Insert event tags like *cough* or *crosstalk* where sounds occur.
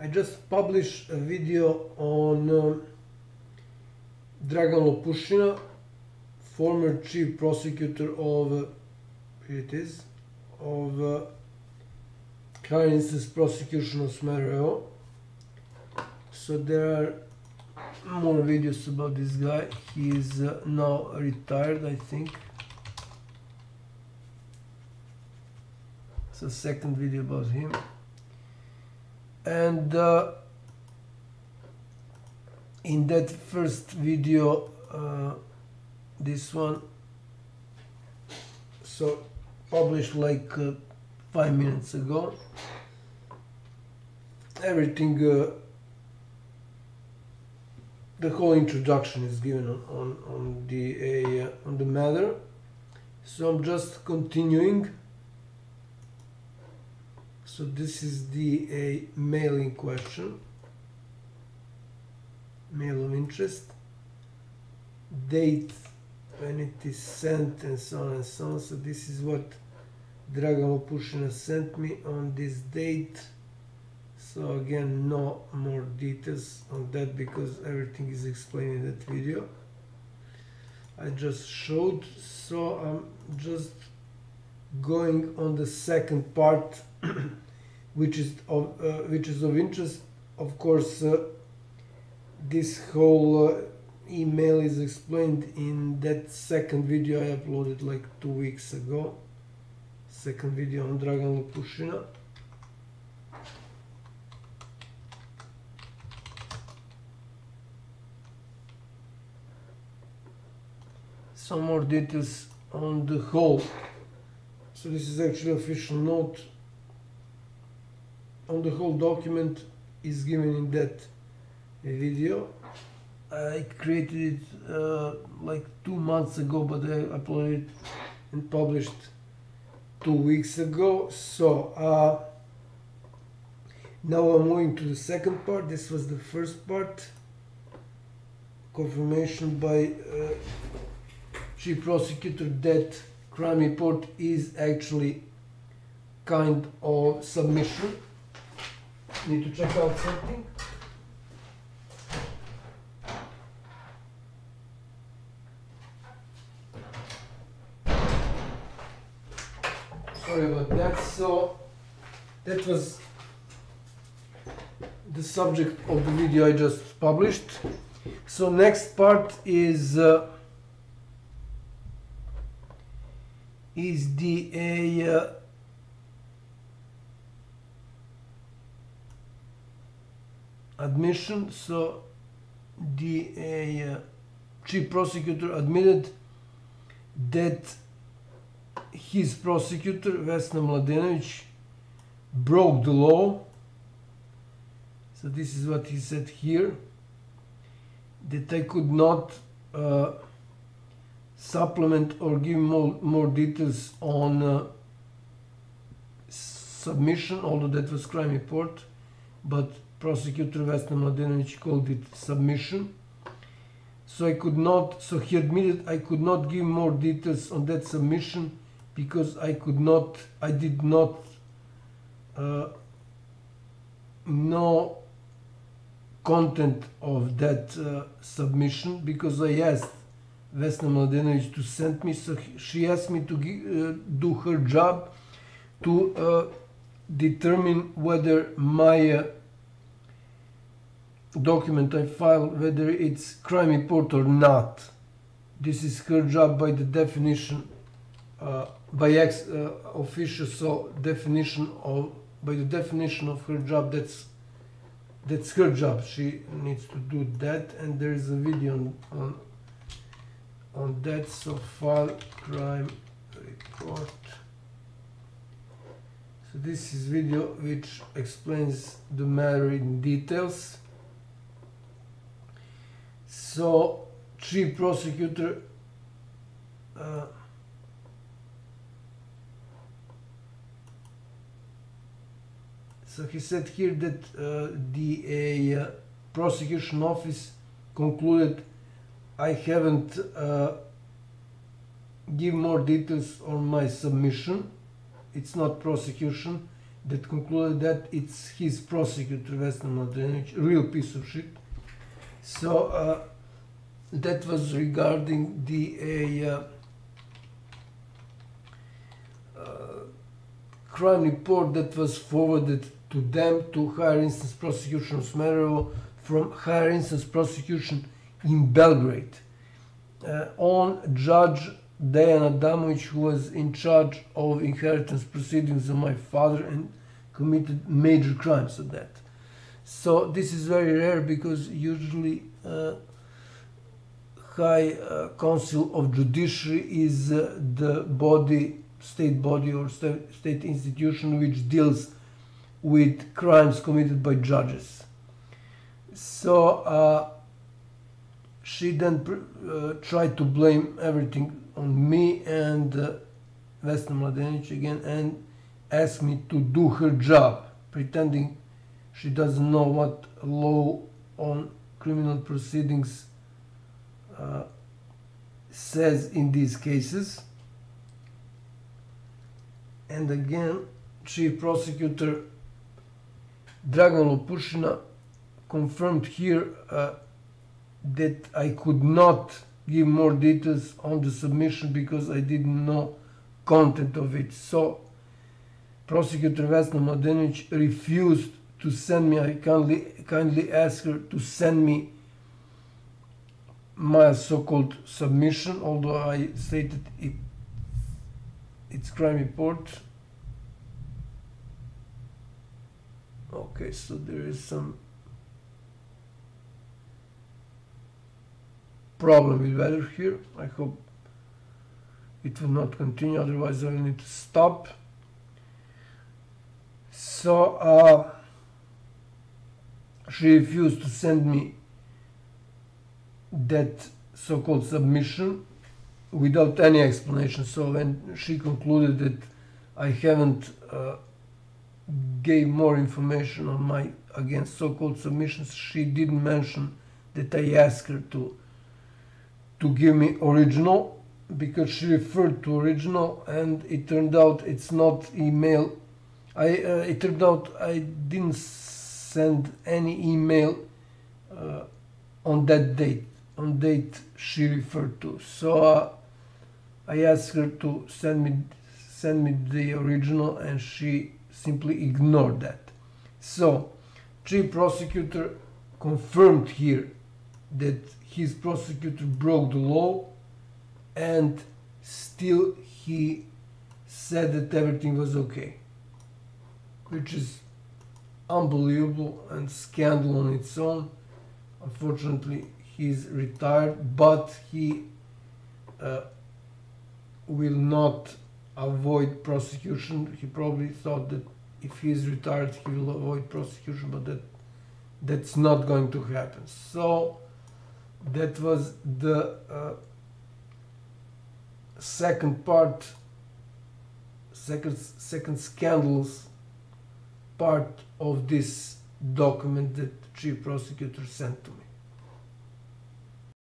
I just published a video on um, Dragan Lopušina, former chief prosecutor of, uh, here it is, of uh, prosecution of Smederevo. So there are more videos about this guy. He is uh, now retired, I think. It's a second video about him. And uh, in that first video, uh, this one, so published like uh, five minutes ago, everything uh, the whole introduction is given on, on, on the uh, on the matter. So I'm just continuing so this is the a mailing question. Mail of interest. Date when it is sent and so on and so on. So this is what Dragan Lopušina sent me on this date. So again no more details on that because everything is explained in that video. I just showed. So I'm just going on the second part *clears throat* which is of uh, which is of interest of course uh, this whole uh, email is explained in that second video I uploaded like two weeks ago. Second video on Dragan Lopušina some more details on the whole. So this is actually official note on the whole document is given in that video. I created it uh, like two months ago but I uploaded and published two weeks ago. So uh, now I'm moving to the second part. This was the first part. Confirmation by uh, chief prosecutor that crime report is actually kind of submission. Need to check out something. Sorry about that. So that was the subject of the video I just published. So next part is uh, is the a uh, admission so the uh, chief prosecutor admitted that his prosecutor Vesna Mladenovic broke the law. So this is what he said here that I could not uh, supplement or give more, more details on uh, submission, although that was crime report, but prosecutor Vesna Mladenovic called it submission. So I could not, so he admitted I could not give more details on that submission because I could not, I did not uh, know content of that uh, submission because I asked Vesna Mladenovic to send me. So she asked me to uh, do her job to uh, determine whether my document I file, whether it's crime report or not. This is her job by the definition, uh, by ex uh, official so definition of by the definition of her job. That's that's her job. She needs to do that, and there is a video on, on on that so file crime report so this is video which explains the matter in details so chief prosecutor uh, so he said here that uh, the uh, prosecution office concluded I haven't uh, give more details on my submission. It's not prosecution. that concluded that it's his prosecutor, Vesna Mladenovic, real piece of shit. So uh, that was regarding the uh, uh, crime report that was forwarded to them to higher instance prosecution Smederevo from higher instance prosecution in Belgrade uh, on Judge Dejan Adamovic, who was in charge of inheritance proceedings of my father and committed major crimes of that. So this is very rare because usually uh, High uh, Council of Judiciary is uh, the body, state body or sta- state institution which deals with crimes committed by judges. So uh, she then uh, tried to blame everything on me and uh, Vesna Mladenovic again and asked me to do her job, pretending she doesn't know what law on criminal proceedings uh, says in these cases. And again, Chief Prosecutor Dragan Lopušina confirmed here uh, that I could not give more details on the submission because I didn't know content of it. So Prosecutor Vesna Mladenovic refused to send me. I kindly kindly asked her to send me my so-called submission, although I stated it it's crime report. Okay, so there is some problem with weather here. I hope it will not continue, otherwise I will need to stop. So uh, she refused to send me that so-called submission without any explanation. So when she concluded that I haven't uh, gave more information on my against so-called submissions, she didn't mention that I asked her to to give me original because she referred to original and it turned out it's not email I uh, it turned out I didn't send any email uh, on that date on date she referred to. So uh, I asked her to send me send me the original and she simply ignored that. So chief prosecutor confirmed here that his prosecutor broke the law and still he said that everything was okay which is unbelievable and scandal on its own. Unfortunately he's retired but he uh, will not avoid prosecution. He probably thought that if he is retired he will avoid prosecution but that that's not going to happen. So that was the uh, second part second second scandalous part of this document that the chief prosecutor sent to me